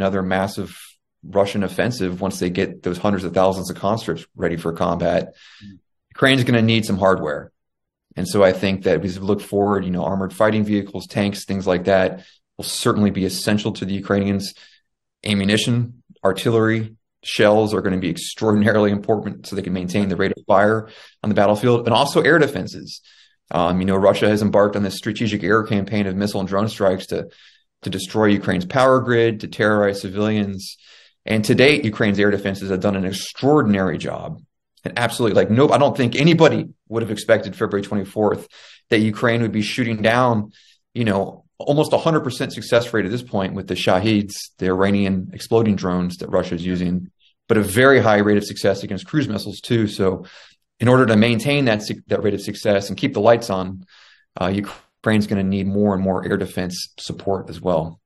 another massive Russian offensive once they get those hundreds of thousands of conscripts ready for combat. Mm. Ukraine's going to need some hardware. And so I think that as we look forward, you know, armored fighting vehicles, tanks, things like that will certainly be essential to the Ukrainians. Ammunition, artillery, shells are going to be extraordinarily important so they can maintain the rate of fire on the battlefield and also air defenses. Um, you know, Russia has embarked on this strategic air campaign of missile and drone strikes to to destroy Ukraine's power grid, to terrorize civilians. And to date, Ukraine's air defenses have done an extraordinary job. And absolutely, like, nope, I don't think anybody would have expected February 24th that Ukraine would be shooting down, you know, almost 100% success rate at this point with the Shaheds, the Iranian exploding drones that Russia is using, but a very high rate of success against cruise missiles too. So, in order to maintain that that rate of success and keep the lights on, uh, Ukraine's going to need more and more air defense support as well.